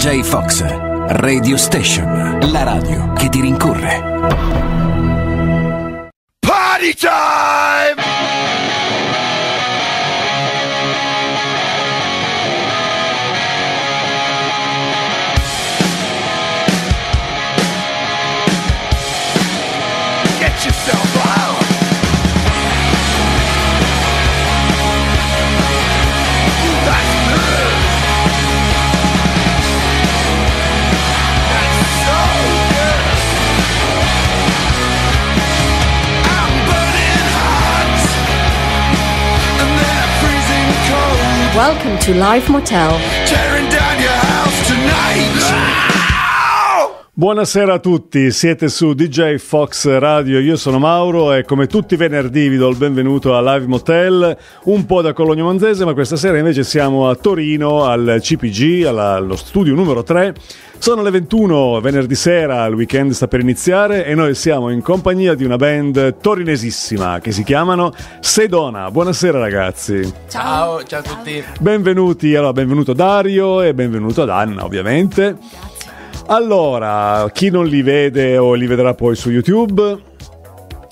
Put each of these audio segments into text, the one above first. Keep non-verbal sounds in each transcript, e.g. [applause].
DJ Fox, Radio Station, la radio che ti rincorre. Party time! Welcome to Live Motel. tearing down your house tonight. Buonasera a tutti, siete su DJ Fox Radio, io sono Mauro e come tutti i venerdì vi do il benvenuto a Live Motel, un po' da Cologno Monzese, ma questa sera invece siamo a Torino al CPG, alla- allo studio numero 3. Sono le 21, venerdì sera, il weekend sta per iniziare e noi siamo in compagnia di una band torinesissima che si chiamano Sedona. Buonasera ragazzi. Ciao, ciao a tutti. Benvenuti, allora benvenuto Dario e benvenuto ad Anna ovviamente. Allora, chi non li vede o li vedrà poi su YouTube,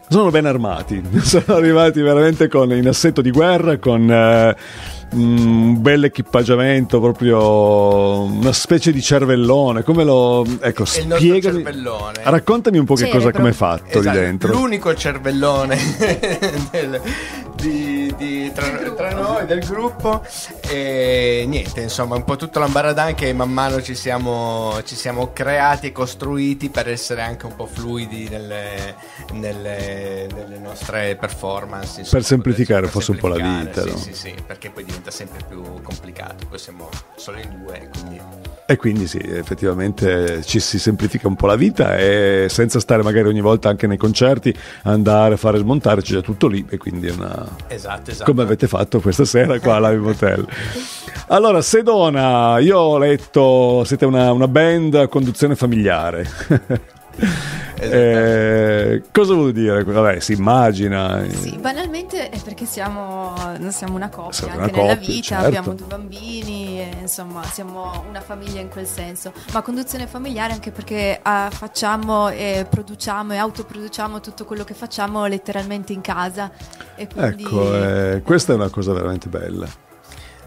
sono ben armati, [laughs] sono arrivati veramente con, in assetto di guerra, con eh, un bel equipaggiamento, proprio una specie di cervellone. Come lo... Ecco, È il nostro spiegami. cervellone. Raccontami un po' che cosa Cerebro. come è fatto Esatto, lì dentro. L'unico cervellone [laughs] del- di, di- tra, tra noi, del gruppo. E niente, insomma, un po' tutto l'ambaradan che man mano ci siamo, ci siamo creati e costruiti per essere anche un po' fluidi nelle, nelle- nelle nostre performance. insomma, Per semplificare per forse un po' la semplificare, vita, Sì, no? sì, sì, perché poi diventa sempre più complicato. Poi siamo solo in due, quindi... E quindi sì, effettivamente ci si semplifica un po' la vita e senza stare magari ogni volta anche nei concerti, andare a fare smontare, c'è già tutto lì e quindi è una... Esatto, esatto. come avete fatto questa sera qua a Live Hotel. Allora, Sedona, io ho letto, siete una, una band a conduzione familiare. [laughs] Eh, cosa vuol dire? Vabbè, si immagina. Sì, banalmente è perché siamo, non siamo una coppia Siamo anche una nella coppia, vita, certo. abbiamo due bambini, e, insomma siamo una famiglia in quel senso, ma conduzione familiare anche perché ah, facciamo e produciamo e autoproduciamo tutto quello che facciamo letteralmente in casa. E quindi, Ecco, eh, questa è una cosa veramente bella.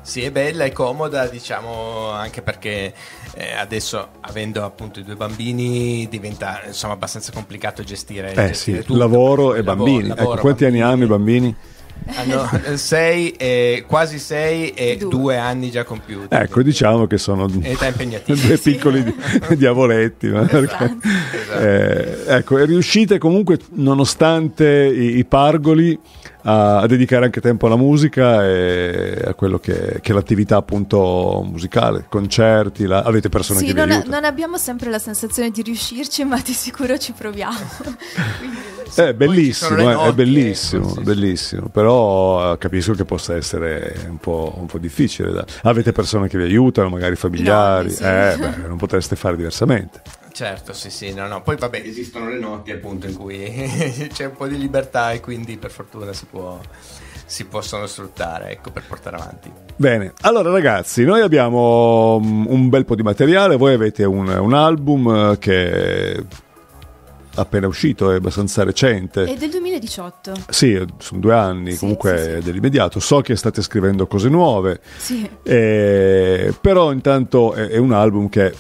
Sì, è bella e comoda, diciamo, anche perché eh, adesso, avendo appunto i due bambini, diventa insomma abbastanza complicato gestire, Eh gestire sì, tutto. lavoro e Lavoro, bambini. lavoro, ecco, quanti anni hanno i bambini? Hanno eh, sei, e, quasi sei e Due. due. anni già compiuti. Ecco, quindi diciamo che sono due piccoli di- [laughs] diavoletti. ma perché- Esatto. Eh, ecco, e riuscite comunque, nonostante i, i pargoli, a, a dedicare anche tempo alla musica e a quello che, che è l'attività appunto musicale, concerti, la- avete persone Sì, che vi non, aiutano. non abbiamo sempre la sensazione di riuscirci, ma di sicuro ci proviamo. [laughs] Quindi- Eh, È Poi ci bellissimo, eh, è notti, bellissimo, sì, sì. bellissimo, però eh, capisco che possa essere un po', un po' difficile. da- Avete persone che vi aiutano, magari familiari, nonni, sì. eh, beh, non potreste fare diversamente. Certo, sì, sì, no, no. Poi vabbè, esistono le notti appunto in cui [laughs] c'è un po' di libertà e quindi per fortuna si può si possono sfruttare, ecco, per portare avanti. Bene, allora ragazzi, noi abbiamo mm, un bel po' di materiale, voi avete un, un album eh, che è appena uscito, è abbastanza recente. È del 2018. Sì, sono due anni, Sì, comunque sì, sì. è dell'immediato. So che state scrivendo cose nuove, Sì. eh, però intanto è, è un album che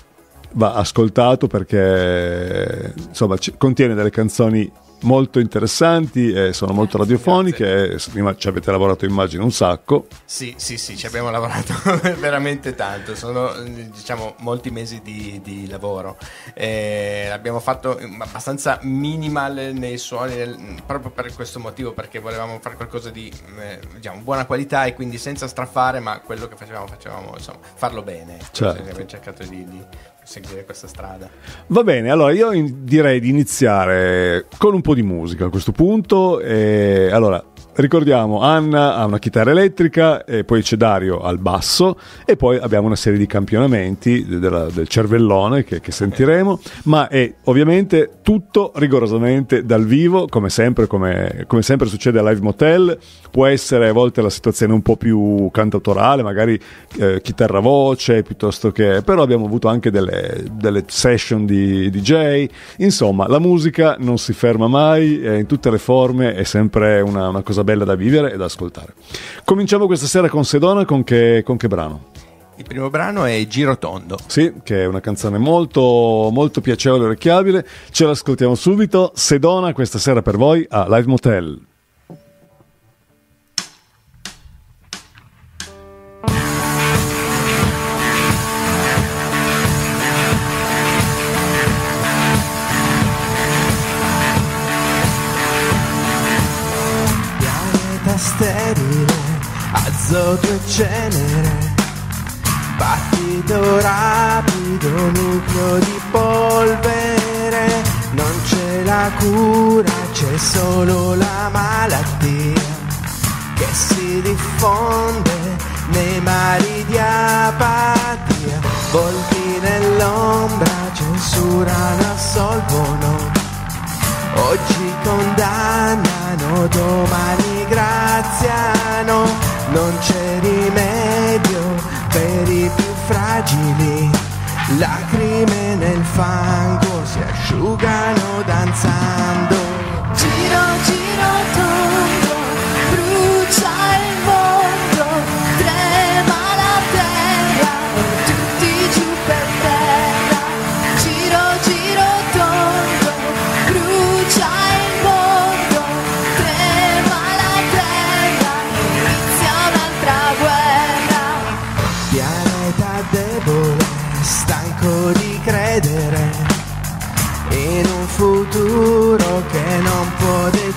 va ascoltato perché insomma ci- contiene delle canzoni molto interessanti, e sono molto radiofoniche, imma- ci avete lavorato immagino un sacco. Sì, sì, sì, ci abbiamo lavorato [laughs] veramente tanto, sono diciamo molti mesi di, di lavoro. Eh, l'abbiamo fatto abbastanza minimal nei suoni, nel- proprio per questo motivo, perché volevamo fare qualcosa di eh, diciamo, buona qualità e quindi senza strafare, ma quello che facevamo, facevamo insomma, farlo bene. Certo. Abbiamo cercato di, di seguire questa strada. Va bene, allora io in- direi di iniziare con un po' di musica a questo punto. E, allora, ricordiamo, Anna ha una chitarra elettrica, e poi c'è Dario al basso, e poi abbiamo una serie di campionamenti della- del cervellone che, che sentiremo, ma è ovviamente tutto rigorosamente dal vivo, come sempre, come, come sempre succede a Live Motel. Può essere a volte la situazione un po' più cantautorale, magari eh, chitarra voce, piuttosto che... però abbiamo avuto anche delle, delle session di DJ. Insomma, la musica non si ferma mai, eh, in tutte le forme, è sempre una, una cosa bella da vivere e da ascoltare. Cominciamo questa sera con Sedona, con che, con che brano? Il primo brano è Girotondo. Sì, che è una canzone molto, molto piacevole e orecchiabile. Ce l'ascoltiamo subito. Sedona questa sera per voi a Live Motel. Sterile, azoto e cenere, battito rapido, nucleo di polvere, non c'è la cura, c'è solo la malattia che si diffonde nei mari di apatia, volti nell'ombra censurano, assolvono. Oggi condannano, domani graziano, non c'è rimedio per i più fragili. Lacrime nel fango si asciugano danzando. Giro, giro tondo, brucia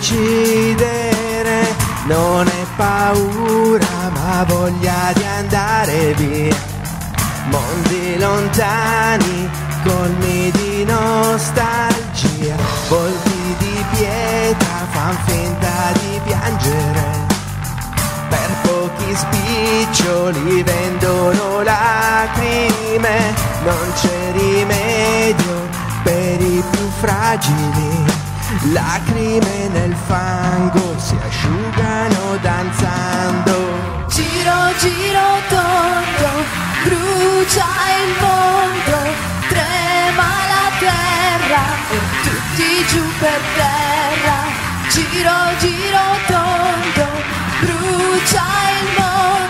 può decidere. Non è paura, ma voglia di andare via. Mondi lontani, colmi di nostalgia. Volti di pietra fan finta di piangere per pochi spiccioli vendono lacrime, non c'è rimedio per i più fragili. Lacrime nel fango si asciugano danzando. Giro, giro tondo, brucia il mondo, trema la terra, e tutti giù per terra. Giro, giro tondo, brucia il mondo,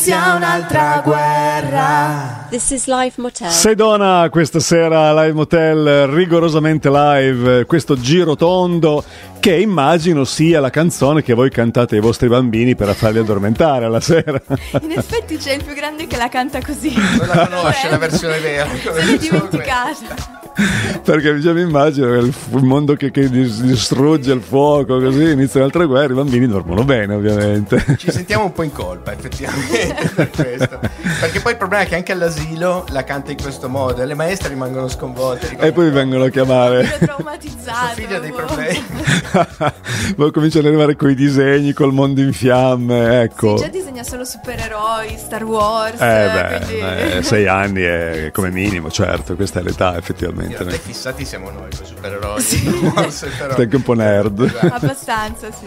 inizia un'altra guerra. This is Live Motel. Sedona questa sera a Live Motel, rigorosamente live, questo giro tondo che immagino sia la canzone che voi cantate ai vostri bambini per farli addormentare alla sera. [laughs] In effetti c'è il più grande che la canta così. Non la [laughs] conosce la versione vera. Se l'è dimenticata. [laughs] Perché già mi immagino che il, mondo che, che dis- distrugge il fuoco, così iniziano altre guerre, i bambini dormono bene ovviamente. Ci sentiamo un po' in colpa, effettivamente, per [laughs] questo. Perché poi il problema è che anche all'asilo la canta in questo modo e le maestre rimangono sconvolte. E poi mi vengono a chiamare. traumatizzato. Ha dei problemi. [laughs] Poi cominciano ad arrivare con i disegni, col mondo in fiamme, ecco. Sì, già disegna solo supereroi, Star Wars. Eh beh, quindi... eh, sei anni è come minimo, certo, questa è l'età effettivamente. In realtà i fissati siamo noi, con i supereroi. Forse, [laughs] però- Sei anche un po' nerd. Esatto. Abbastanza, sì.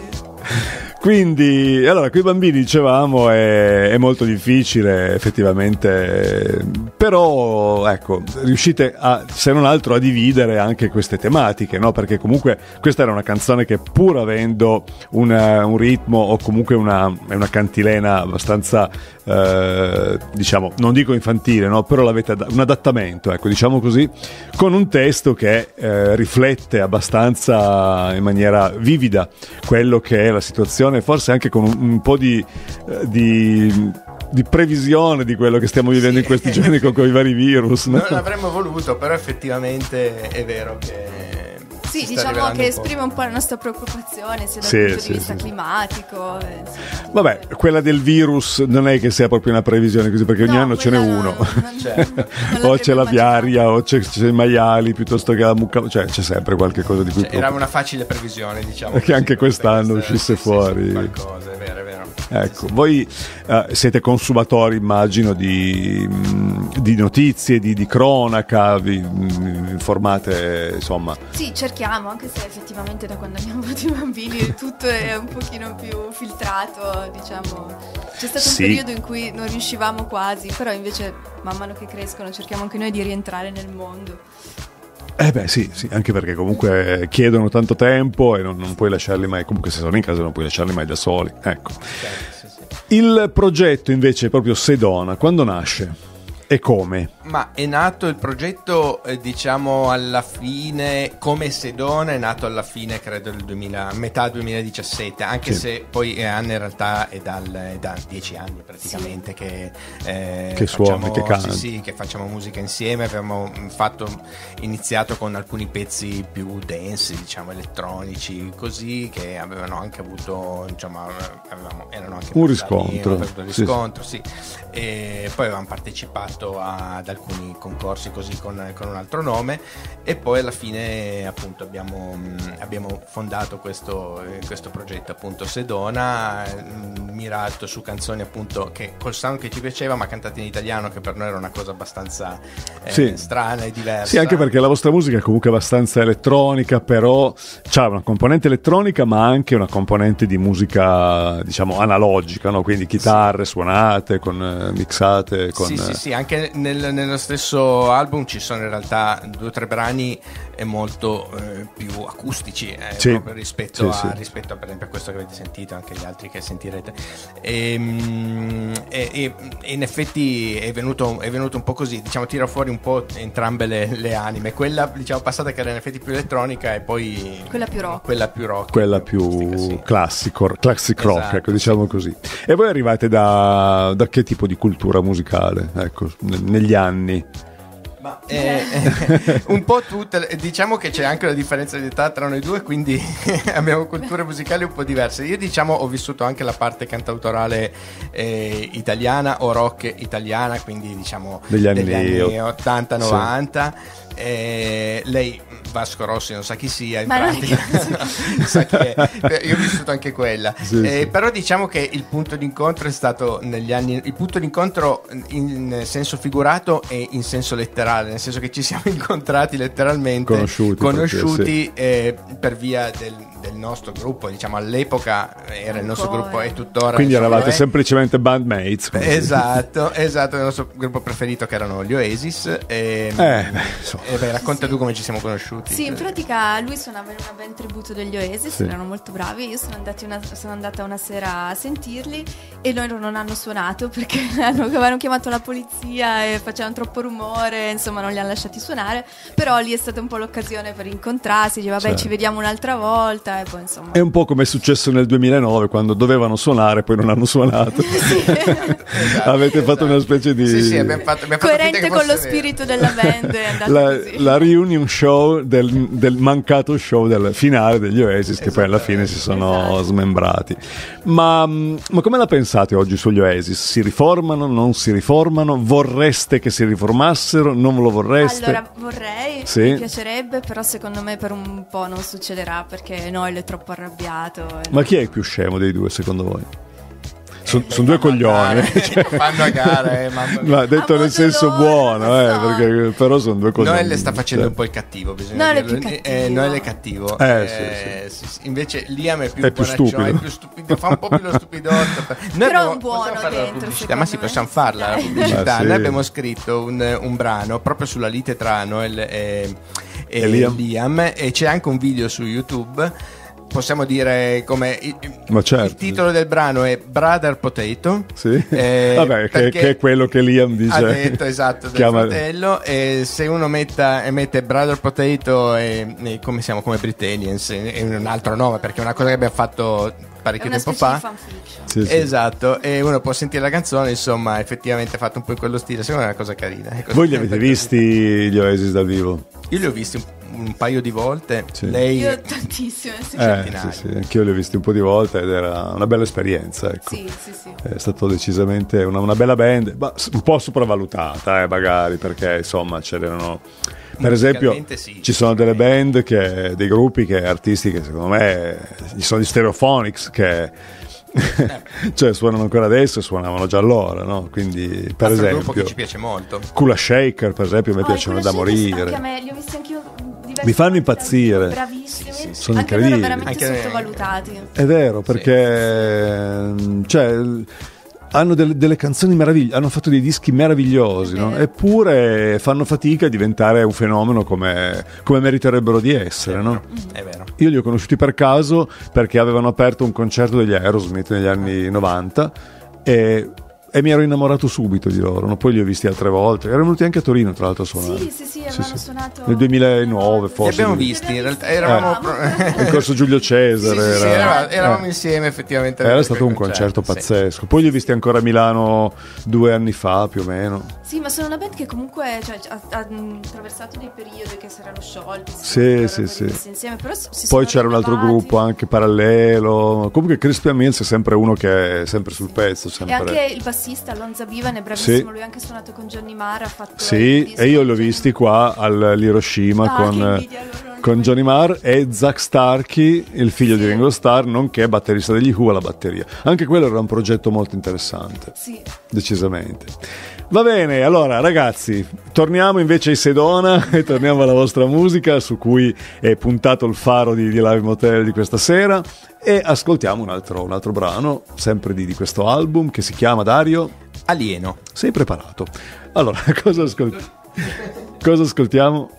Quindi, allora, con i bambini dicevamo è, è molto difficile effettivamente, però ecco, riuscite a, se non altro a dividere anche queste tematiche, no? Perché comunque questa era una canzone che pur avendo una- un ritmo o comunque una, è una cantilena abbastanza, eh, diciamo, non dico infantile, no? Però l'avete ad- un adattamento, ecco, diciamo così, con un testo che eh, riflette abbastanza in maniera vivida quello che è la situazione, forse anche con un, un po' di, eh, di, di previsione di quello che stiamo vivendo in questi giorni con, con i vari virus. no? Non l'avremmo voluto, però effettivamente è vero che. Sì, diciamo che esprime un po' la nostra preoccupazione sia dal Sì, punto sì, di vista sì, sì. climatico. eh, sì, tutto. Vabbè, quella del virus non è che sia proprio una previsione così, perché ogni No, anno ce n'è uno. non- non [laughs] o c'è la viaria, o c'è, c'è i maiali piuttosto che la mucca, cioè c'è sempre qualche cosa di cui Cioè, era una facile previsione, diciamo. Così, anche quest'anno questa- uscisse sì, sì, fuori. sì, qualcosa, è vero, è vero. Ecco, voi eh, siete consumatori, immagino, di, mh, di notizie, di, di cronaca, vi, informate, insomma. Sì, cerchiamo, anche se effettivamente da quando abbiamo avuto i bambini [laughs] tutto è un pochino più filtrato, diciamo. C'è stato Sì. un periodo in cui non riuscivamo quasi, però invece man mano che crescono cerchiamo anche noi di rientrare nel mondo. Eh beh sì, sì, anche perché comunque chiedono tanto tempo e non, non puoi lasciarli mai, comunque se sono in casa non puoi lasciarli mai da soli. Ecco. Certo, sì, sì. Il progetto invece proprio Sedona, quando nasce? E come? Ma è nato il progetto, eh, diciamo, alla fine, come Sedona, è nato alla fine, credo, del 2000, metà 2017, anche Sì. se poi Anna in realtà è, dal, è da dieci anni praticamente che, eh, Che facciamo- che canti. Sì, sì, che facciamo musica insieme, abbiamo mm, fatto, iniziato con alcuni pezzi più densi, diciamo, elettronici, così, che avevano anche avuto, insomma, avevamo- erano anche Un riscontro, un sì, sì. riscontro, sì. E poi avevamo partecipato ad alcuni concorsi così con, con un altro nome e poi alla fine appunto abbiamo, abbiamo fondato questo, eh, questo progetto appunto Sedona mirato su canzoni appunto che col sound che ci piaceva ma cantate in italiano che per noi era una cosa abbastanza eh, Sì. strana e diversa Sì, anche perché la vostra musica è comunque abbastanza elettronica, però c'ha una componente elettronica, ma anche una componente di musica, diciamo, analogica, no? Quindi chitarre suonate, con, eh, mixate, con... Sì, sì, sì, anche nel- nello stesso album ci sono in realtà due o tre brani eh, molto eh, più acustici eh, Sì. proprio rispetto, Sì, a, sì. rispetto a, per esempio a questo che avete sentito, anche gli altri che sentirete. Ehm, E, e- e in effetti è venuto, è venuto un po' così, diciamo, tira fuori un po' entrambe le, le anime. Quella diciamo passata che era in effetti più elettronica e poi Quella più rock. Quella più rock. quella più classico, classic rock, Esatto, ecco, diciamo così. E voi arrivate da, da che tipo di cultura musicale, ecco, ne- negli anni? Ma, eh, [laughs] un po' tutte, diciamo che c'è anche una differenza di età tra noi due, quindi [laughs] abbiamo culture musicali un po' diverse. Io diciamo ho vissuto anche la parte cantautorale eh, italiana o rock italiana, quindi diciamo Degli anni ott- 80-90. Eh, lei Vasco Rossi non sa chi sia in Ma pratica [laughs] sa chi è. Eh, io ho vissuto anche quella. Sì, Eh, sì. però diciamo che il punto d'incontro è stato negli anni il punto d'incontro in senso figurato e in senso letterale nel senso che ci siamo [laughs] incontrati letteralmente Conosciuti, conosciuti, eh, per via del, del nostro gruppo diciamo all'epoca era il nostro gruppo e tuttora Quindi insomma, eravate semplicemente bandmates. Esatto, esatto, il nostro gruppo preferito che erano gli Oasis. E, Eh, beh, insomma. e beh, racconta tu come ci siamo conosciuti. Sì, in pratica lui suonava in una band tributo degli Oasis, Sì. erano molto bravi. Io sono, una- sono andata una sera a sentirli e loro non hanno suonato perché [laughs] hanno- avevano chiamato la polizia e facevano troppo rumore, insomma non li hanno lasciati suonare. Però lì è stata un po' l'occasione per incontrarsi, dice vabbè Certo. ci vediamo un'altra volta e poi insomma... È un po' come è successo nel 2009 quando dovevano suonare e poi non hanno suonato. [laughs] [laughs] Avete fatto una specie di... Sì, sì, abbiamo fatto, abbiamo Coerente con lo spirito della band [laughs] la, così. la reunion show del, del mancato show del finale degli Oasis che poi alla fine si sono Esatto. smembrati ma, ma come la pensate oggi sugli Oasis? si riformano, non si riformano vorreste che si riformassero, non lo vorreste? Allora vorrei, Sì. mi piacerebbe, però secondo me per un po' non succederà perché Noel è troppo arrabbiato. e ma chi è il più scemo dei due secondo voi? Sono due coglioni cioè, Fanno a gara, [laughs] [laughs] eh, mamma mia. ma detto A nel senso loro, buono eh, so. perché però sono due coglioni Noel sta facendo Cioè, un po' il cattivo, bisogna Noel è dirlo. Eh, cattivo. Noel è cattivo. Eh, Eh, sì, sì. Invece Liam è più È più stupido. è più stupido, fa un po' più lo stupidotto. [laughs] Noi Però abbiamo- un buono dentro, ma sì, me. possiamo farla la Dai. pubblicità. Ah, sì. Noi abbiamo scritto un, un brano proprio sulla lite tra Noel e, e E Liam. Liam e c'è anche un video su YouTube. Possiamo dire come il, certo. il titolo del brano è Brother Potato. Sì. Eh, [laughs] Vabbè, che, che è quello che Liam dice. ha detto esatto del chiama- fratello e se uno metta, e mette Brother Potato e, e come siamo come Britannians è un altro nome perché è una cosa che abbiamo fatto parecchio una tempo fa. Sì, sì. esatto e uno può sentire la canzone insomma effettivamente è fatto un po' in quello stile secondo me è una cosa carina Ecco, Voi li avete visti gli Oasis dal vivo? io li ho visti un, un paio di volte Sì. lei Io tantissimo, sì. Eh, sì, sì, anch'io li ho visti un po' di volte ed era una bella esperienza. Ecco. Sì, sì, sì. È stato decisamente una, una bella band, ma un po' sopravvalutata, eh, magari, perché insomma c'erano. Per esempio, sì, ci sono delle band, che, dei gruppi, che artisti che secondo me ci sono gli Stereophonics che [laughs] cioè suonano ancora adesso e suonavano già allora, no? Quindi, per Altro gruppo esempio, che ci piace molto Kula Shaker, per esempio, a me Oh, piacciono da morire. Anche a me, li ho visti anche io diverse Mi fanno impazzire. Bravissimi. Sì, sì, sì. Sono anche loro incredibili. veramente Anche- sottovalutati. È vero, perché cioè, hanno delle, delle canzoni meravigliose, hanno fatto dei dischi meravigliosi, no? eppure fanno fatica a diventare un fenomeno come, come meriterebbero di essere. No? è vero Io li ho conosciuti per caso perché avevano aperto un concerto degli Aerosmith negli anni 90 e, e mi ero innamorato subito di loro. no? Poi li ho visti altre volte. Erano venuti anche a Torino, tra l'altro, a suonare. Sì, sì, sì, avevano suonato Nel 2009, li forse. abbiamo visti in realtà eravamo Eh. In corso Giulio Cesare. Sì, sì, sì, era- eravamo, eravamo eh. insieme effettivamente. Era stato un concerto sì. pazzesco. Poi li ho visti ancora a Milano due anni fa, più o meno. Sì, ma sono una band che comunque cioè, ha, ha attraversato dei periodi che si erano sciolti. si Sì, sì, sì. Insieme, Poi c'era un altro gruppo anche parallelo. Comunque Crispian Mills è sempre uno che è sempre sul pezzo. E Sempre. anche il bassista Alonza Bivan è bravissimo, Sì. lui ha anche suonato con Johnny Marr, ha fatto Sì, e io li ho con visti qua all'Hiroshima Ah, con, che invidia loro. con Johnny Marr e Zach Starkey, il figlio di Ringo Starr, nonché batterista degli Who alla batteria. Anche quello era un progetto molto interessante. Sì. Decisamente. Va bene, allora ragazzi, torniamo invece ai Sedona [laughs] e torniamo alla vostra musica su cui è puntato il faro di, di Live Motel di questa sera e ascoltiamo un altro, un altro brano, sempre di, di questo album che si chiama Dario. Alieno. Sei preparato? Allora, [laughs] cosa, ascol- cosa ascoltiamo?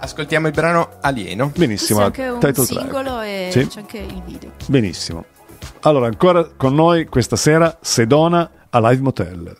Ascoltiamo il brano Alieno. Benissimo, C'è anche un title track. singolo e Sì. c'è anche il video. Benissimo. Allora, ancora con noi questa sera Sedona a Live Motel.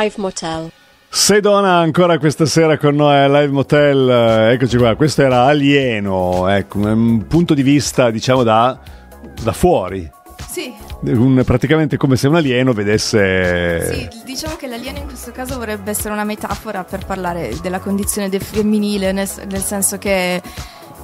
Live Motel. Sedona ancora questa sera con noi a Live Motel, Eh, eccoci qua, questo era alieno, ecco, un punto di vista diciamo da, da fuori, Sì, Un- praticamente come se un alieno vedesse... sì, diciamo che l'alieno in questo caso vorrebbe essere una metafora per parlare della condizione del femminile, nel, nel senso che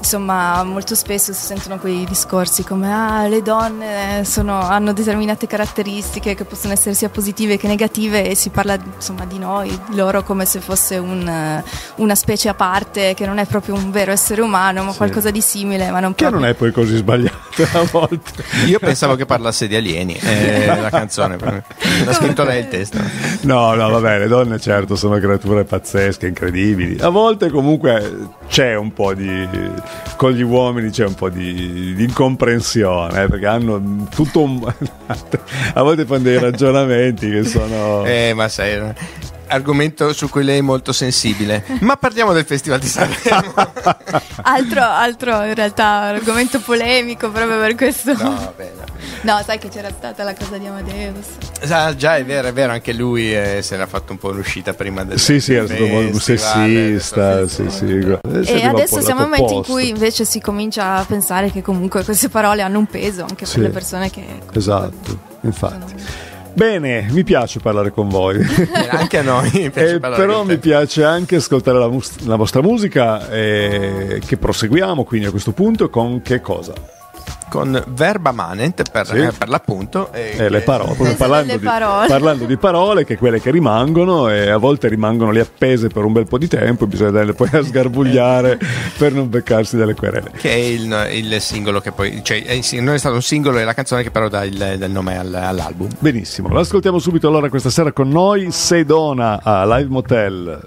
insomma molto spesso si sentono quei discorsi come ah le donne sono- hanno determinate caratteristiche che possono essere sia positive che negative e si parla insomma di noi, di loro come se fosse un, eh, una specie a parte che non è proprio un vero essere umano ma Sì. qualcosa di simile ma non Che proprio. non è poi così sbagliato a volte. Io pensavo che parlasse di alieni, eh, la canzone. L'ha scritto lei il testo. No, no, vabbè, le donne certo sono creature pazzesche, incredibili. A volte comunque c'è un po' di... con gli uomini c'è un po' di, di incomprensione, eh, perché hanno tutto un... [laughs] a volte fanno dei ragionamenti che sono... Eh, ma sai, argomento su cui lei è molto sensibile. Ma parliamo del Festival di Sanremo. [laughs] altro, altro in realtà argomento polemico proprio per questo No, vabbè, no. No, sai che c'era stata la cosa di Amadeus. Ah, già è vero, è vero, anche lui eh, se n'ha fatto un po' un'uscita prima del Sì, sì, era stato molto sessista, sì, sì. Eh, E adesso siamo al momento in cui invece si comincia a pensare che comunque queste parole hanno un peso anche Sì. per le persone che... Esatto, infatti. Bene, mi piace parlare con voi. [laughs] Eh, Anche a noi piace Eh, però mi piace anche ascoltare la, mus- la vostra musica eh, che proseguiamo quindi a questo punto con che cosa? Con verba manent per, Sì. eh, per l'appunto e Eh, che- le parole, proprio parlando di, parole. parlando di parole che quelle che rimangono e a volte rimangono lì appese per un bel po' di tempo e bisogna andarle poi a sgarbugliare [laughs] per non beccarsi delle querele. che è il, il singolo che poi cioè è, non è stato un singolo è la canzone che però dà il, il nome al- all'album Benissimo, lo ascoltiamo subito allora questa sera con noi Sedona a Live Motel.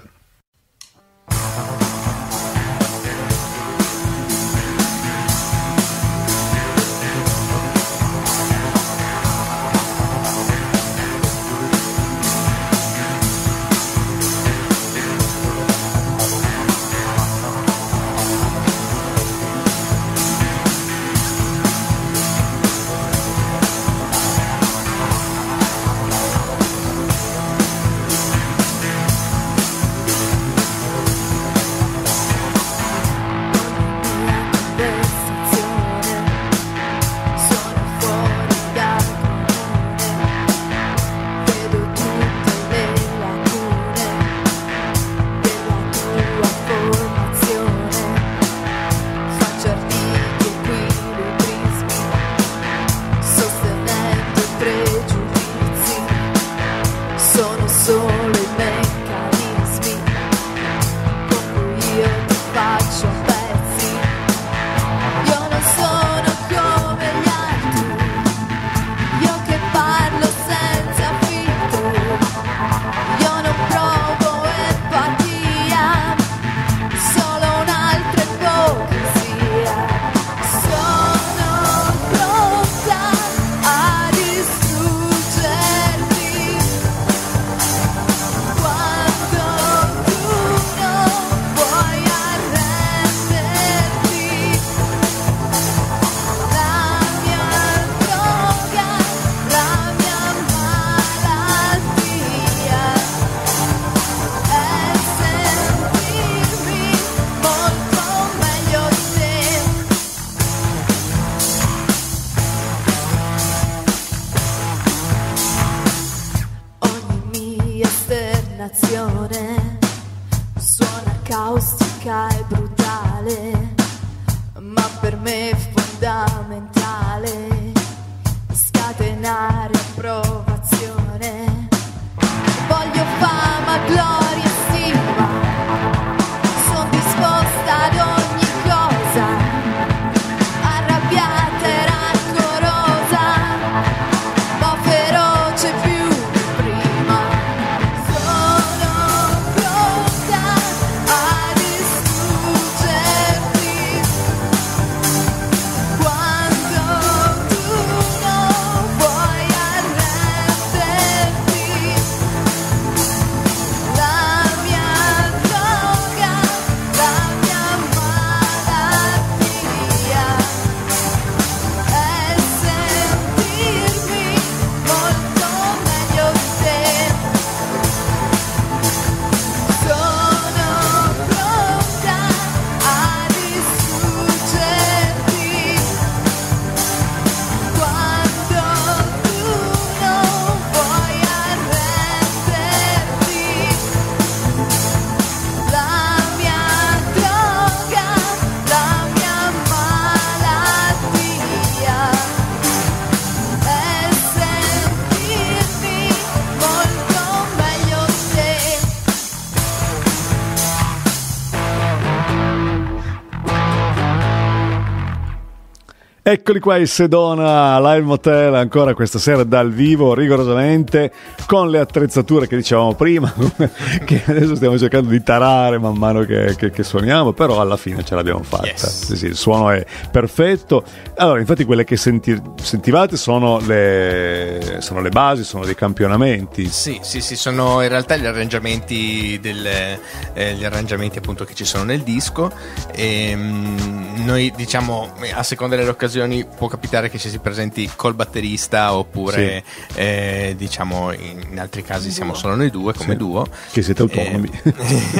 Eccoli qua i Sedona Live Motel ancora questa sera dal vivo rigorosamente con le attrezzature che dicevamo prima [laughs] che adesso stiamo cercando di tarare man mano che, che- che suoniamo però alla fine ce l'abbiamo fatta Yes. Sì, sì, il suono è perfetto allora infatti quelle che senti- sentivate sono le, sono le basi sono dei campionamenti Sì, sì, sì, sono in realtà gli arrangiamenti, del, eh, gli arrangiamenti appunto che ci sono nel disco. E, mm, noi diciamo a seconda delle occasioni può capitare che ci si presenti col batterista oppure eh, diciamo in, in altri casi siamo solo noi due come Sì, duo. che siete autonomi. Eh,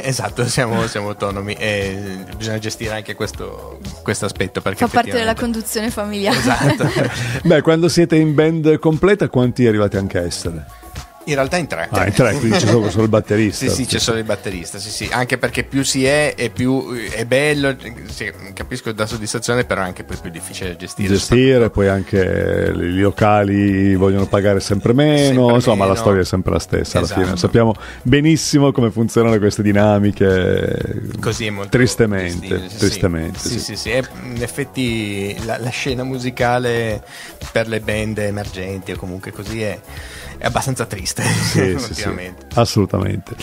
[laughs] esatto, siamo, siamo autonomi e bisogna gestire anche questo aspetto perché Fa parte della effettivamente- conduzione familiare. Esatto. [laughs] beh quando siete in band completa quanti arrivate anche a essere? In realtà in tre. ah in tre quindi c'è solo, solo il batterista Sì, sì, c'è solo il batterista, sì, sì. Anche perché più si è e più è bello, sì, capisco da soddisfazione, però è anche poi più difficile da gestire. gestire, poi anche i locali vogliono pagare sempre meno, Sempre insomma la meno. storia è sempre la stessa alla Esatto. fine. Sappiamo benissimo come funzionano queste dinamiche. Così è molto Tristemente, sì, tristemente. Sì, sì. sì, sì. E, in effetti la, la scena musicale per le band emergenti o comunque così è, è abbastanza triste, Sì, sì, sì, [laughs] assolutamente.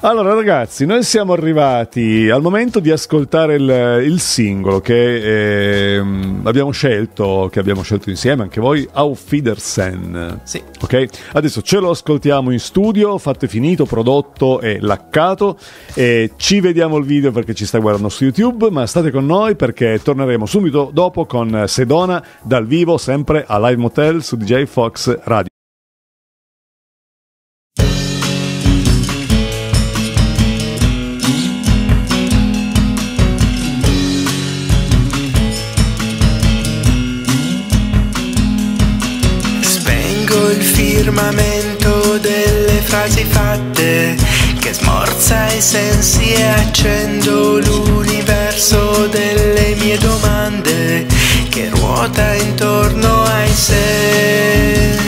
Allora ragazzi, noi siamo arrivati al momento di ascoltare il, il singolo che ehm, abbiamo scelto, che abbiamo scelto insieme, anche voi, Auf Wiedersehen. Sì. Ok? Adesso ce lo ascoltiamo in studio, fatto e finito, prodotto e laccato. E ci vediamo il video perché ci stai guardando su YouTube, ma state con noi perché torneremo subito dopo con Sedona dal vivo, sempre a Live Motel su DJ Fox Radio. Frasi fatte che smorza i sensi e accendo l'universo delle mie domande che ruota intorno ai sé.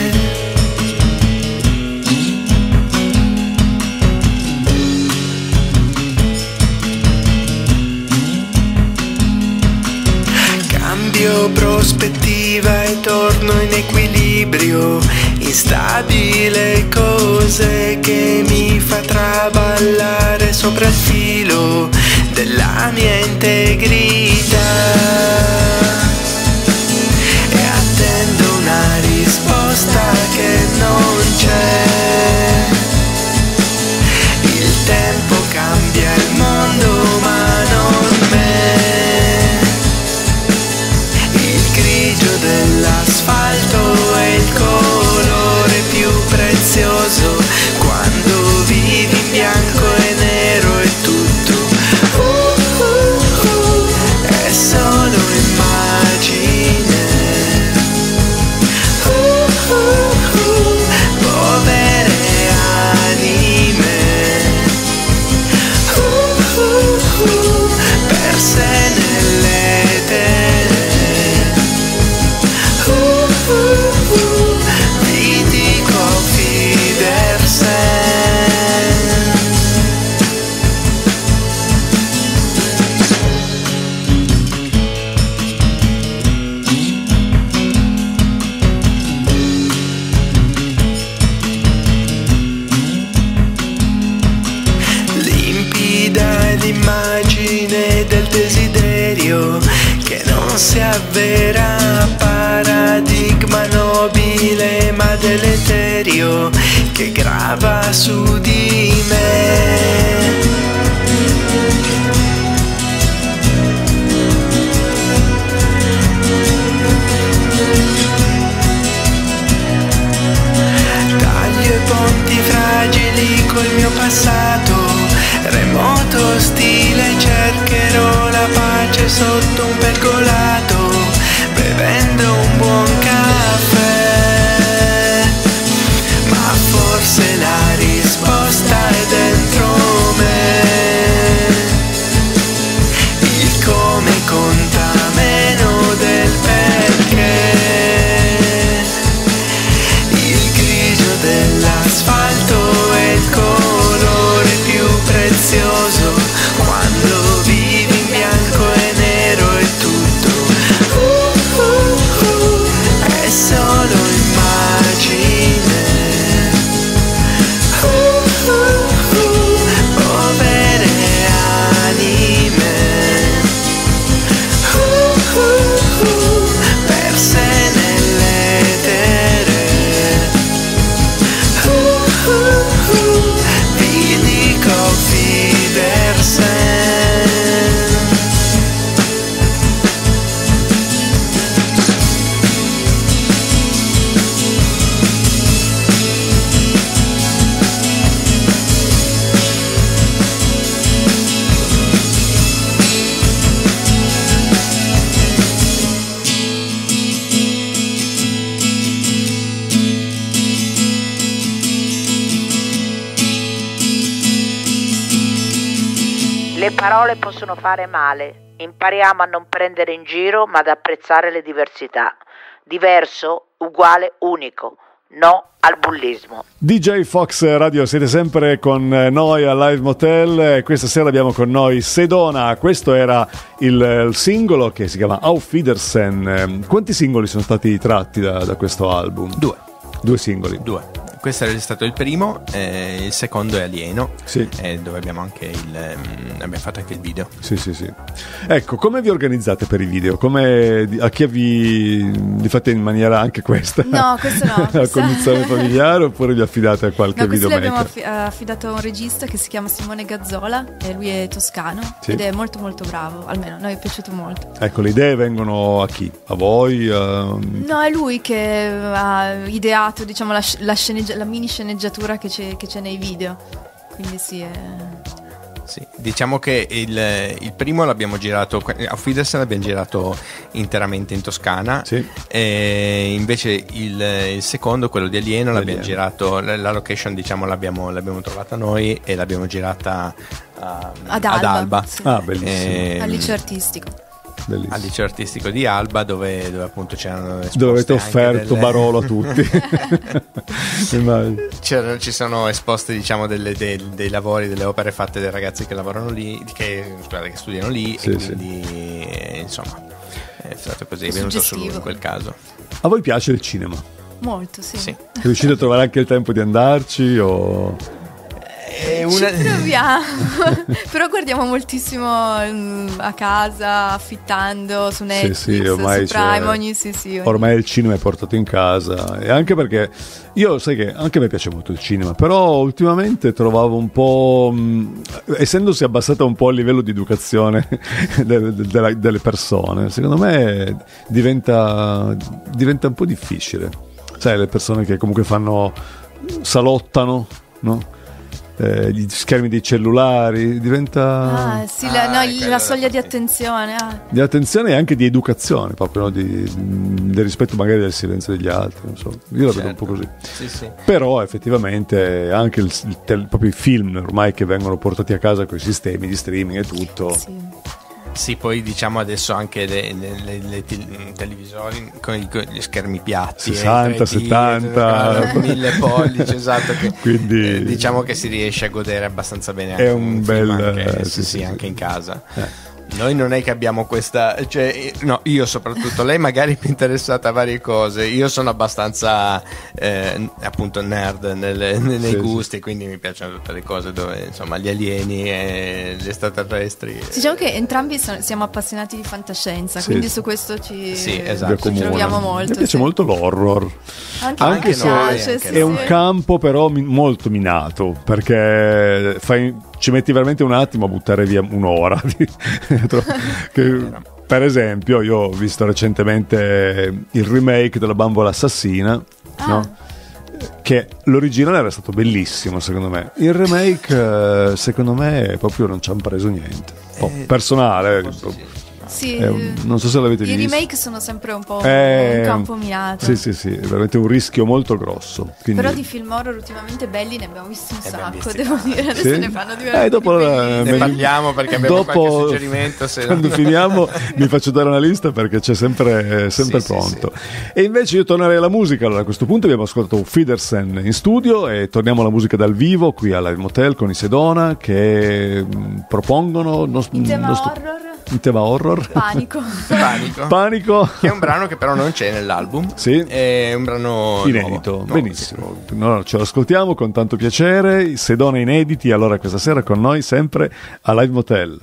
Cambio prospettiva e torno in equilibrio, instabile cose che mi fa traballare sopra il filo della mia integrità. Parole possono fare male. Impariamo a non prendere in giro, ma ad apprezzare le diversità. Diverso uguale unico. No al bullismo. DJ Fox Radio, siete sempre con noi a Live Motel e questa sera abbiamo con noi Sedona, questo era il, il singolo che si chiama Auf Wiedersehen. Eh, Quanti singoli sono stati tratti da, da questo album? Due. Due singoli. Due. Questo è stato il primo, eh, il secondo è Alieno, Sì. eh, dove abbiamo anche il. ehm, abbiamo fatto anche il video. Sì, sì, sì. Ecco, come vi organizzate per i video? Come, a chi vi, li fate in maniera anche questa? No, questo no, [laughs] a questo- condizione familiare oppure vi affidate a qualche No, videomaker? l'abbiamo affi- affidato a un regista che si chiama Simone Gazzola e lui è toscano Sì. ed è molto molto bravo, almeno a noi è piaciuto molto. Ecco, le idee vengono a chi? A voi? Ehm, No, è lui che ha ideato diciamo, la, la sceneggia- la mini sceneggiatura che c'è, che c'è nei video. Quindi sì, è... Sì, diciamo che il, il primo l'abbiamo girato, a Fides l'abbiamo girato interamente in Toscana, Sì. e invece il, il secondo, quello di Alieno, l'abbiamo Alieno. girato, la, location diciamo l'abbiamo, l'abbiamo trovata noi e l'abbiamo girata a- Ad Alba, Alba. sì. Ah, bellissimo. E- al liceo artistico. Bellissimo. al liceo artistico di Alba dove, dove appunto c'erano Dove avete offerto delle- Barolo a tutti. [laughs] Ci sono esposte diciamo delle- dei, dei lavori, delle opere fatte dai ragazzi che lavorano lì, che, scusate, che studiano lì Sì, e sì. quindi eh, insomma è stato così, è venuto Suggestivo. in quel caso. A voi piace il cinema? Molto, sì. Sì. Riuscite a trovare anche il tempo di andarci? O... È Ci una... proviamo, [laughs] però guardiamo moltissimo mm, a casa, affittando su Netflix, sì, ormai su Prime, ogni sì sì. ogni- Ormai il cinema è portato in casa e anche perché io sai che anche a me piace molto il cinema, però ultimamente trovavo un po', mh, essendosi abbassata un po' il livello di educazione [laughs] de- de- della- delle persone, secondo me diventa, diventa un po' difficile. Sai, le persone che comunque fanno, salottano, no? Eh, gli schermi dei cellulari, diventa Ah, sì, la, Ah, no, il- la da- soglia di attenzione. ah. di attenzione e anche di educazione, proprio no? di, del rispetto magari del silenzio degli altri. Non so. Io la vedo un po' così. Sì, sì. Però effettivamente anche il, il tel- proprio i film ormai che vengono portati a casa con i sistemi di streaming e tutto. Sì. Sì, poi diciamo adesso anche le, le- le- le tel- televisori con, i- con gli schermi piatti, 60, eh, 3D, 70. eh, mille pollici, esatto. Che, Quindi- eh, diciamo che si riesce a godere abbastanza bene È anche un bel- anche, eh, sì, sì, sì, anche in casa. Eh. Noi non è che abbiamo questa, cioè, eh, no, io soprattutto, lei magari è più interessata a varie cose, io sono abbastanza eh, appunto nerd nelle- nei Sì, sì. gusti, quindi mi piacciono tutte le cose dove insomma gli alieni e gli extraterrestri. Diciamo che entrambi so- siamo appassionati di fantascienza, Sì. quindi su questo ci, Sì, esatto, ci troviamo molto. Mi piace sì. molto l'horror. Anche, Anche mi se piace, anche sì, È un sì. campo però mi- molto minato perché fai- ci metti veramente un attimo a buttare via un'ora. di- [laughs] che- per esempio, io ho visto recentemente il remake della bambola assassina, Ah. no? che l'originale era stato bellissimo secondo me. Il remake, eh, secondo me, proprio non ci hanno preso niente. Un po' personale. eh, Sì, un- non so se l'avete I visto. remake sono sempre un po' Eh, un campo minato. Sì, sì, sì, è veramente un rischio molto grosso. Quindi... Però di film horror ultimamente belli ne abbiamo visti un abbiamo sacco, visti devo tanti. dire. Adesso Sì? ne fanno diversi. Eh, dopo allora, Ne parliamo perché abbiamo qualche suggerimento, se no- quando finiamo [laughs] vi faccio dare una lista perché c'è sempre, sempre Sì, sì, pronto. E invece io tornerei alla musica. Allora, a questo punto abbiamo ascoltato Fidersen in studio e torniamo alla musica dal vivo qui alla Motel con i Sedona che mh, propongono nos- In tema nostro- horror, in tema horror. panico. Panico. Panico. che è un brano che però non c'è nell'album. Sì. È un brano Inedito, nuovo. Benissimo. No, ce lo ascoltiamo con tanto piacere. Sedona inediti, allora questa sera con noi sempre a Live Motel.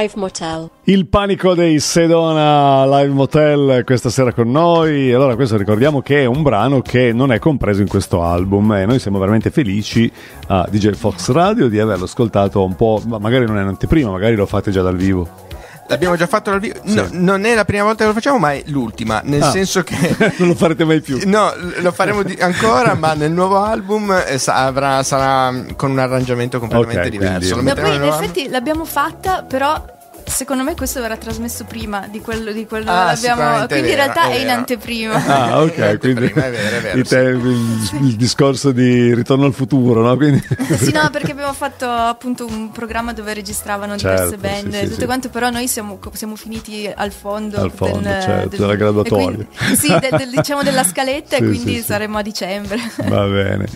Live Motel. Il panico dei Sedona Live Motel questa sera con noi. Allora, questo ricordiamo che è un brano che non è compreso in questo album e noi siamo veramente felici a DJ Fox Radio di averlo ascoltato un po', ma magari non è in anteprima, magari lo fate già dal vivo. L'abbiamo già fatto dal vivo. No, non è la prima volta che lo facciamo, ma è l'ultima. Nel Ah. senso che. [laughs] non lo farete mai più. No, lo faremo di- ancora, ma nel nuovo album eh, avrà- sarà mm, con un arrangiamento completamente Ok, diverso. quindi- Lo Ma metteremo poi in effetti l'abbiamo fatta, però secondo me questo verrà trasmesso prima di quello di quello Ah, è Quindi in realtà è è in anteprima. Ah, ok, quindi è vero, è vero, i te- il, il discorso di ritorno al futuro, no? Quindi... sì, no, perché abbiamo fatto appunto un programma dove registravano diverse Certo, band sì, e sì, tutto sì. quanto, però noi siamo, siamo finiti al fondo, Al fondo, certo, della e graduatoria. quindi- sì, de- del- diciamo della scaletta Sì, e quindi sì, sì. saremo a dicembre. Va bene.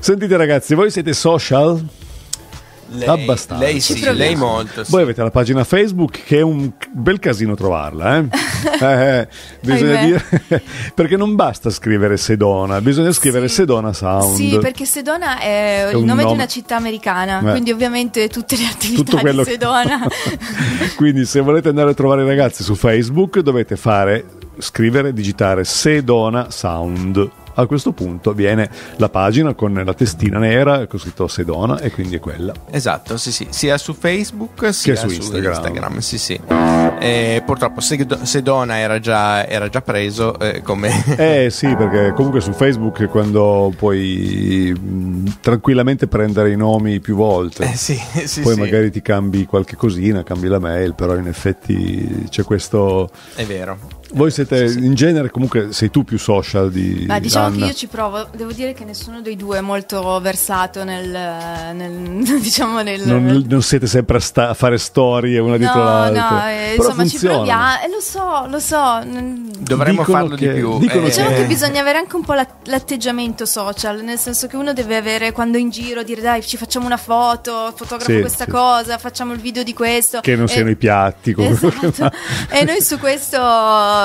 Sentite ragazzi, voi siete social? Lei, Abbastanza. Lei sì, lei molto. sì. Voi avete la pagina Facebook che è un bel casino trovarla, eh? [laughs] Eh, eh, bisogna dire [laughs] perché non basta scrivere Sedona, bisogna scrivere Sì. Sedona Sound. Sì, perché Sedona è, È il un nome, di nome- una città americana, Eh. quindi ovviamente tutte le attività tutto quello di Sedona. [laughs] Quindi se volete andare a trovare i ragazzi su Facebook dovete fare scrivere digitare Sedona Sound. A questo punto viene la pagina con la testina nera con scritto Sedona e quindi è quella. Esatto, sì, sì, sia su Facebook sia su su Instagram. Instagram. sì, sì. Eh, purtroppo Sed- Sedona era già, era già preso eh, come... [laughs] Eh sì, perché comunque su Facebook quando puoi mh, tranquillamente prendere i nomi più volte. Eh, sì, [laughs] sì, Poi sì, magari ti cambi qualche cosina, cambi la mail, però in effetti c'è questo. è vero. Voi siete in genere, comunque sei tu più social di. Ma diciamo Anna. che io ci provo, devo dire che nessuno dei due è molto versato nel, nel- [laughs] diciamo nel... Non, non siete sempre a, sta- a fare storie una dietro no, l'altra. no, eh, Però insomma ci funzionano. proviamo, eh, lo so, lo so. mm, Dovremmo Dicono farlo che- di più. eh, Diciamo che bisogna avere anche un po' la- l'atteggiamento social, nel senso che uno deve avere quando è in giro dire dai ci facciamo una foto, fotografo Sì, questa sì. cosa, facciamo il video di questo. Che non E- siano i piatti. Esatto. e noi su questo sì,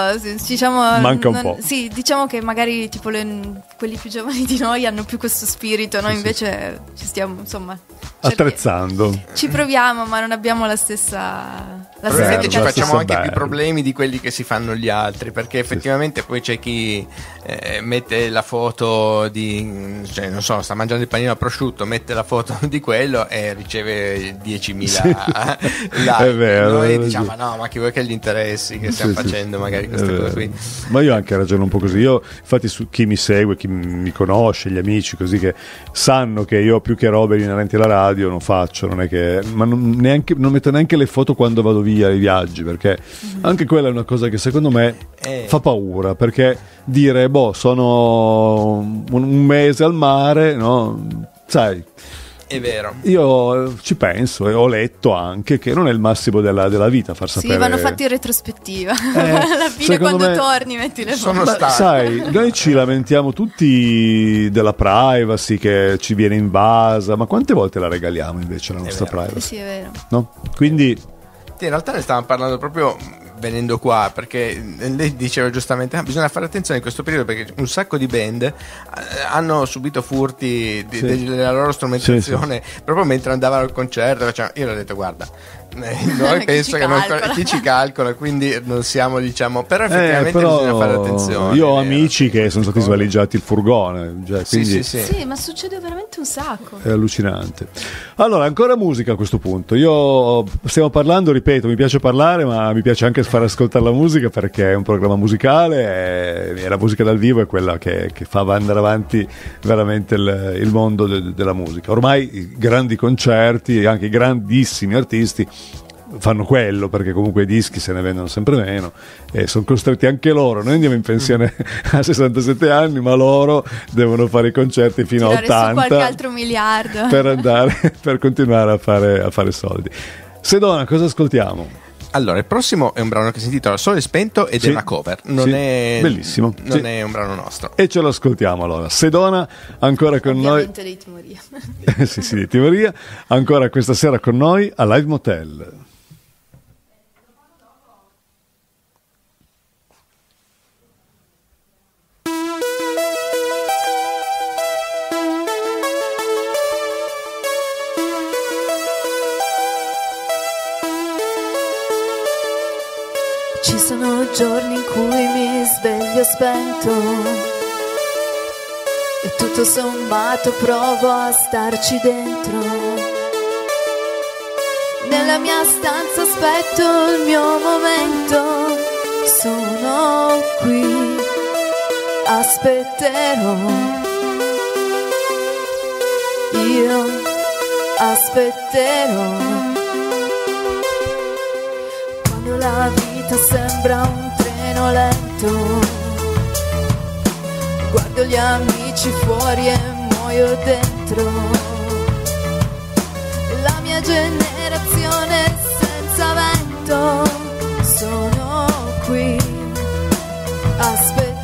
diciamo Manca un non- po'. Sì, diciamo che magari tipo le- quelli più giovani di noi hanno più questo spirito, noi invece ci stiamo insomma cerchi- Attrezzando. Ci proviamo, ma non abbiamo la stessa la stessa ci facciamo stessa anche più bella. problemi di quelli che si fanno gli altri, perché effettivamente poi c'è chi eh, mette la foto di, cioè, non so, sta mangiando il panino a prosciutto, mette la foto [laughs] di quello e riceve 10.000 [laughs] like. È vero, Noi diciamo, no, ma chi vuoi che gli interessi che stiamo Sì, sì. facendo magari queste Eh, cose qui. Ma io anche ragiono un po' così. Io, infatti, su chi mi segue, chi mi conosce, gli amici, così che sanno che io più che robe inerenti alla radio non faccio, non è che. Ma non, neanche, non metto neanche le foto quando vado via ai viaggi, perché anche quella è una cosa che secondo me Eh. fa paura. Perché dire, boh, sono un, un mese al mare, no? Sai, È vero. io eh, ci penso e ho letto anche che non è il massimo della, della vita far Sì, sapere. vanno fatti in retrospettiva. Eh, [laughs] Alla fine quando me torni metti le sono foto. Ma stato. sai, noi ci lamentiamo tutti della privacy che ci viene invasa, ma quante volte la regaliamo invece la nostra. Sì, privacy? sì, è vero. No? Quindi Sì, in realtà ne stavamo parlando proprio venendo qua perché lei diceva giustamente ah, bisogna fare attenzione in questo periodo perché un sacco di band eh, hanno subito furti di- Sì. della loro strumentazione proprio mentre andavano al concerto facevano- io ho detto guarda eh, [laughs] noi Chi penso ci che non- calcola? chi ci calcola quindi non siamo diciamo però eh, effettivamente però bisogna fare attenzione io ho amici che sono stati svaligiati il furgone, cioè, sì, quindi sì, sì. Sì, ma succede veramente un sacco. è allucinante. Allora, ancora musica a questo punto. Io stiamo parlando, ripeto, mi piace parlare, ma mi piace anche far ascoltare la musica perché è un programma musicale e, la musica dal vivo è quella che, che fa andare avanti veramente il, il mondo de- della musica. Ormai i grandi concerti e anche i grandissimi artisti fanno quello perché comunque i dischi se ne vendono sempre meno e sono costretti anche loro noi andiamo in pensione [laughs] a 67 anni ma loro devono fare i concerti fino a Tirare su 80 qualche altro miliardo. per andare [laughs] per continuare a fare, a fare soldi Sedona cosa ascoltiamo? Allora il prossimo è un brano che si intitola Sole spento ed Sì. è una cover non Sì. è Bellissimo. non Sì. è un brano nostro e ce lo ascoltiamo allora Sedona ancora con noi Ovviamente dei timoria. [laughs] sì sì di Timoria ancora questa sera con noi a Live Motel Ci sono giorni in cui mi sveglio spento e tutto sommato provo a starci dentro. Nella mia stanza aspetto il mio momento, sono qui, aspetterò. Io aspetterò. Vita sembra un treno lento, guardo gli amici fuori e muoio dentro. La mia generazione senza vento, sono qui, aspetterò.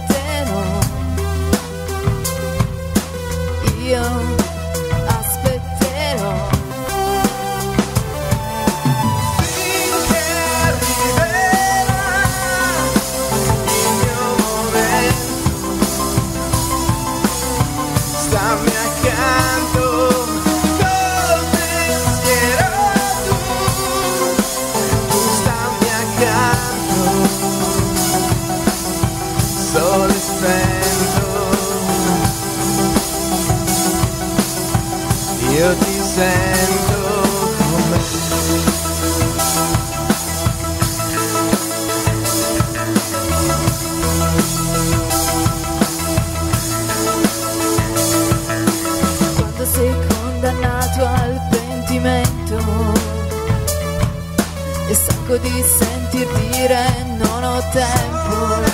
Stanco di sentir dire non ho tempo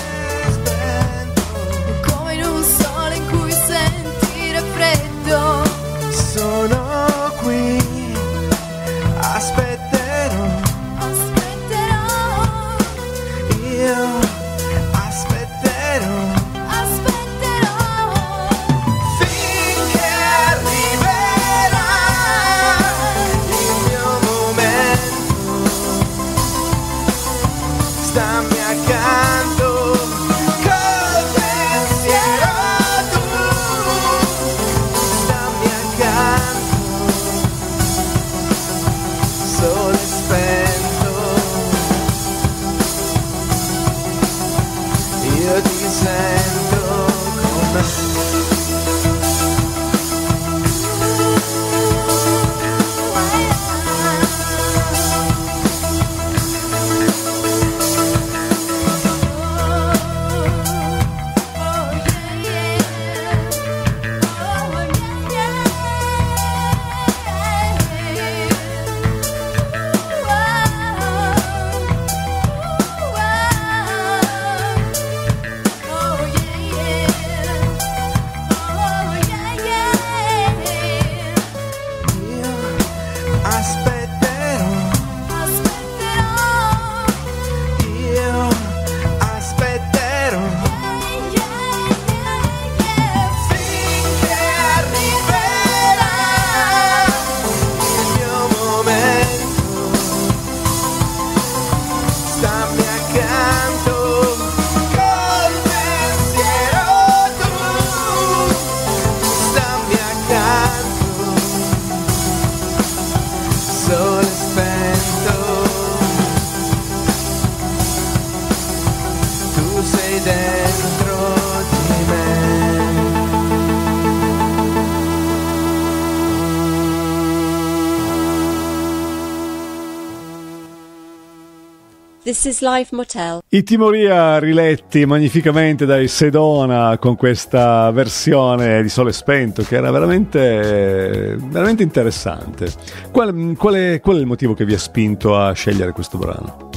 This is Live Motel. I Timoria riletti magnificamente dai Sedona con questa versione di Sole Spento che era veramente, veramente interessante. Qual, qual è, qual è il motivo che vi ha spinto a scegliere questo brano?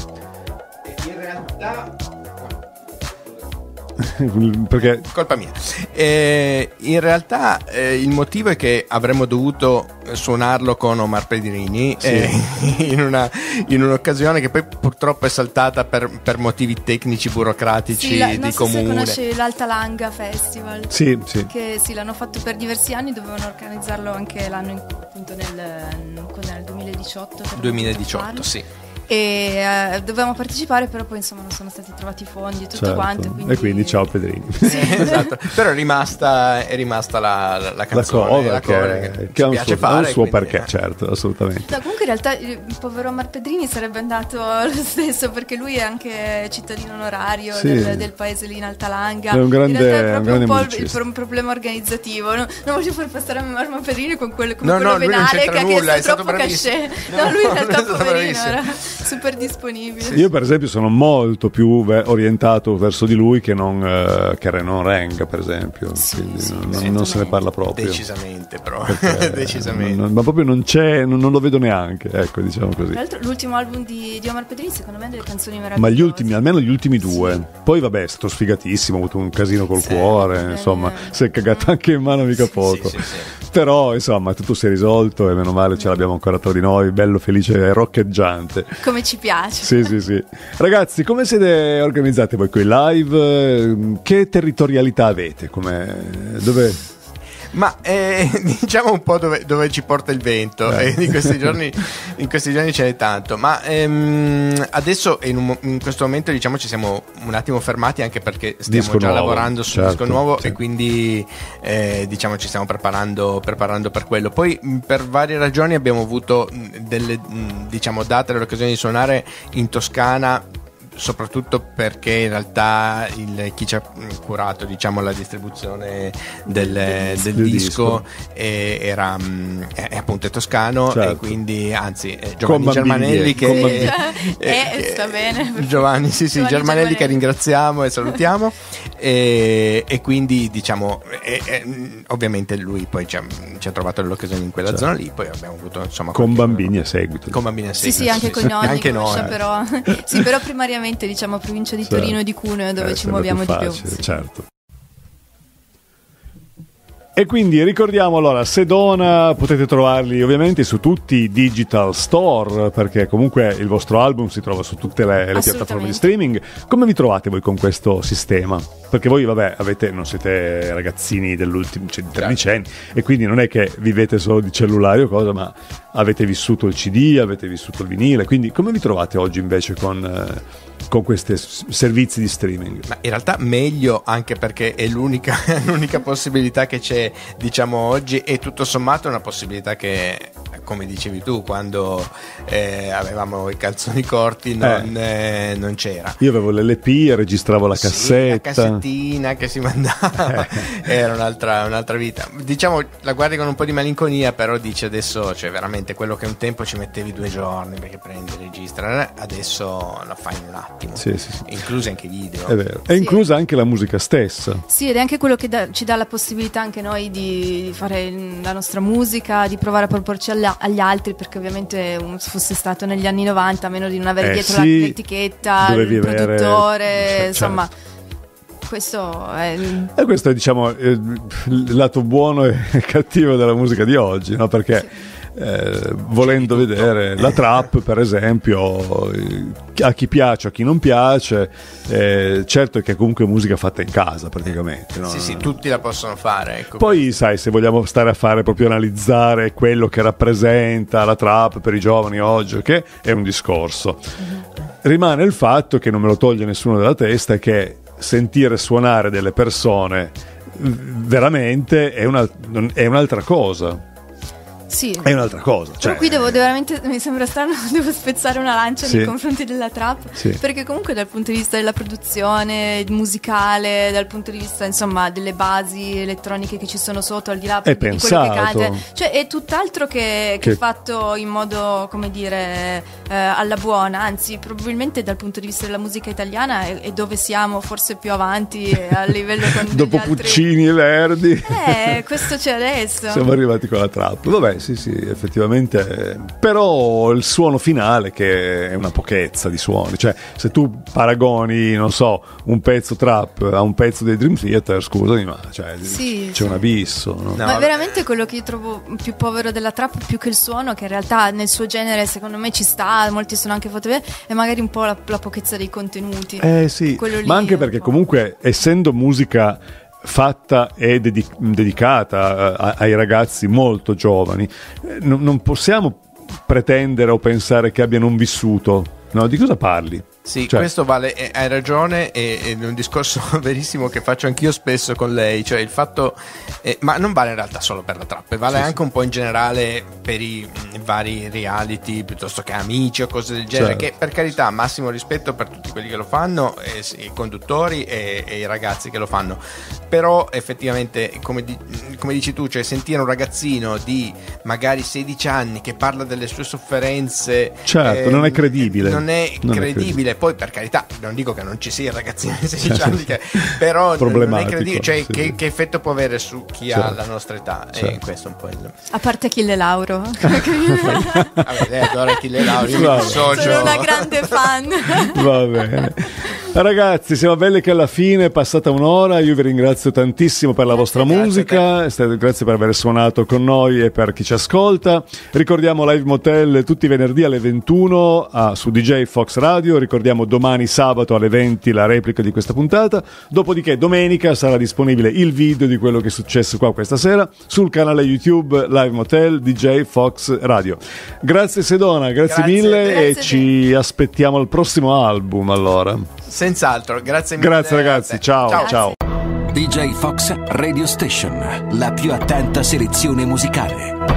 In realtà [laughs] Perché colpa mia. Eh, in realtà eh, il motivo è che avremmo dovuto suonarlo con Omar Pedrini eh, [laughs] in, una- in un'occasione che poi purtroppo è saltata per, per motivi tecnici burocratici Sì, la- di non so se comune. conosci l'Alta Langa Festival. sì, sì. Che sì, l'hanno fatto per diversi anni, dovevano organizzarlo anche l'anno in- appunto nel, il 2018. per 2018, farlo. sì. E eh, dovevamo partecipare, però poi insomma non sono stati trovati i fondi e tutto Certo. quanto. E quindi ciao Pedrini. [laughs] [laughs] esatto. Però è rimasta, è rimasta la, la, la La canzone, cover la che, cover che ci ha un piace suo, ha un fare. suo quindi, perché, eh. certo, assolutamente. No, comunque in realtà il povero Omar Pedrini sarebbe andato lo stesso perché lui è anche cittadino onorario Sì. del, del paese lì in Altalanga. È un grande- in realtà è un proprio grande un po' il, musicista. il- un problema organizzativo. No, non voglio far passare a Omar Pedrini con quello, come No, quello no, venale che nulla, è chiesto stato troppo cachet. No, No, lui in è [laughs] realtà stato poverino era super disponibile. Io per esempio sono molto più ve- orientato verso di lui che non, eh, che Renan Renga per esempio, quindi non, non se ne parla proprio. Decisamente, però. [laughs] Decisamente. non- ma proprio non c'è, non, non lo vedo neanche, ecco diciamo così. Tra l'altro l'ultimo album di, di Omar Pedrini secondo me ha delle canzoni meravigliose. Ma gli ultimi, almeno gli ultimi due. Poi vabbè, è stato sfigatissimo, ha avuto un casino col cuore, insomma, si è cagato anche in mano mica poco. sì, sì. Però insomma tutto si è risolto e meno male ce l'abbiamo ancora tra di noi, bello, felice e roccheggiante. Come ci piace. Sì, sì, sì. Ragazzi, come siete organizzati voi con i live? Che territorialità avete? Come- Dove... Ma eh, [laughs] diciamo un po' dove, dove ci porta il vento, Eh. e in, questi giorni, in questi giorni ce n'è tanto. Ma ehm, adesso in, un in questo momento diciamo ci siamo un attimo fermati anche perché stiamo Disco già nuovo, lavorando su un certo, disco nuovo sì. e quindi eh, diciamo ci stiamo preparando, preparando per quello. Poi mh, per varie ragioni abbiamo avuto mh, delle mh, diciamo, date l'occasione di suonare in Toscana soprattutto perché in realtà il- chi ci ha curato diciamo, la distribuzione del, del Del disco, eh, era mh, è, è appunto toscano Certo. e quindi anzi eh, Con Giovanni bambini, Germanelli [laughs] eh, con che bambini. Eh, sta bene. Giovanni sì sì Giovanni Germanelli che Germanelli. ringraziamo e [laughs] salutiamo e, e quindi diciamo e- e, mh, ovviamente lui poi ci ha, ci ha trovato l'occasione in quella Certo. zona lì poi abbiamo avuto insomma Con bambini a seguito. con bambini a Sì, seguito, sì, anche con i nonni, anche con noi però. [laughs] sì, però primariamente diciamo provincia di Certo. Torino e di Cuneo dove Eh, ci muoviamo di più. facile, Certo. E quindi ricordiamo allora, Sedona potete trovarli ovviamente su tutti i digital store perché comunque il vostro album si trova su tutte le, le piattaforme di streaming. Come vi trovate voi con questo sistema? Perché voi vabbè avete, non siete ragazzini dell'ultimo, cioè di tredicenni e quindi non è che vivete solo di cellulari o cosa, ma avete vissuto il CD, avete vissuto il vinile, quindi come vi trovate oggi invece con, eh, con questi servizi di streaming? Ma in realtà meglio anche perché è l'unica, [laughs] l'unica possibilità che c'è diciamo oggi e tutto sommato è una possibilità che come dicevi tu quando eh, avevamo i calzoni corti non, eh, non c'era. Io avevo l'LP, registravo la Sì, la cassetta. cassettina che si mandava [laughs] era un'altra, un'altra vita. Diciamo, la guardi con un po' di malinconia, però dice adesso, cioè veramente quello che un tempo ci mettevi due giorni perché prendi, registra, eh, adesso lo fai in un attimo. Sì, sì, sì. Inclusi anche i video. È vero. È inclusa anche la musica stessa. Sì, ed è anche quello che dà- ci dà la possibilità anche noi di, fare la nostra musica, di provare a proporci alla- agli altri, perché ovviamente um, se fosse stato negli anni 90, a meno di non avere Eh, dietro sì, la- l'etichetta, dovevi il avere- produttore, [laughs] Certo. insomma, questo è... E questo è, diciamo, il lato buono e [laughs] cattivo della musica di oggi, no? Perché eh, volendo vedere la trap, per esempio, a chi piace, a chi non piace, eh, certo è che è comunque musica fatta in casa praticamente. no? Sì, sì, tutti la possono fare. Ecco. Poi, sai, se vogliamo stare a fare proprio analizzare quello che rappresenta la trap per i giovani oggi, che è un discorso. Rimane il fatto che non me lo toglie nessuno dalla testa, che sentire suonare delle persone veramente è, una- è un'altra cosa. Sì. È un'altra cosa. Però Cioè, qui devo veramente, mi sembra strano, [laughs] devo spezzare una lancia Sì. nei confronti della trap, Sì. perché comunque dal punto di vista della produzione musicale, dal punto di vista insomma delle basi elettroniche che ci sono sotto, al di là È di quello che pensato. cade, cioè è tutt'altro che, che Che- fatto in modo, come dire, eh, alla buona, anzi probabilmente dal punto di vista della musica italiana è, è dove siamo forse più avanti [laughs] a livello con dopo altri... Puccini e Verdi. Eh, questo c'è adesso. Siamo arrivati con la trap. Vabbè, sì, sì, effettivamente. Però il suono finale, che è una pochezza di suoni. Cioè, se tu paragoni, non so, un pezzo trap a un pezzo dei Dream Theater, scusami, ma cioè, Sì, c'è un abisso. no? No, Ma veramente quello che io trovo più povero della trap, più che il suono, che in realtà nel suo genere secondo me ci sta, molti sono anche fatti bene, è magari un po' la, la pochezza dei contenuti. Eh sì, Quello lì ma anche perché comunque essendo musica fatta e dedi- dedicata eh, a- ai ragazzi molto giovani, eh, non, non possiamo pretendere o pensare che abbiano un vissuto No, di cosa parli? Sì, Cioè- questo vale, eh, hai ragione, ed è un discorso [laughs] verissimo che faccio anch'io spesso con lei, cioè il fatto, eh, ma non vale in realtà solo per la trappa, vale anche un po' in generale per i mh, vari reality piuttosto che amici o cose del genere, Certo. che per carità massimo rispetto per tutti quelli che lo fanno, eh, sì, i conduttori e, e i ragazzi che lo fanno, però effettivamente come, di- come dici tu, cioè sentire un ragazzino di magari 16 anni che parla delle sue sofferenze... Certo, non è credibile. Non è Non è credibile. Poi, per carità, non dico che non ci sia ragazzini di 16 anni, che, però non è Problematico, credibile. Cioè, sì. che, che effetto può avere su chi ha Certo. la nostra età? E Certo. questo è un po' il. A parte Achille Lauro. [laughs] [laughs] Vabbè, lei adora Achille Lauro, io mi. Sono una grande fan. [laughs] Va bene. Ragazzi, siamo belli che alla fine è passata un'ora. Io vi ringrazio tantissimo per la vostra Grazie a musica. Grazie per aver suonato con noi e per chi ci ascolta. Ricordiamo Live Motel tutti i venerdì alle 21 ah, su DJ Fox Radio. Ricordiamo domani sabato alle 20 la replica di questa puntata. Dopodiché domenica sarà disponibile il video di quello che è successo qua questa sera sul canale YouTube Live Motel DJ Fox Radio. Grazie Sedona, grazie, Grazie. mille e Grazie ci aspettiamo al prossimo album allora. Senz'altro, grazie mille. Grazie ragazzi, te. ciao. ciao. DJ Fox Radio Station, la più attenta selezione musicale.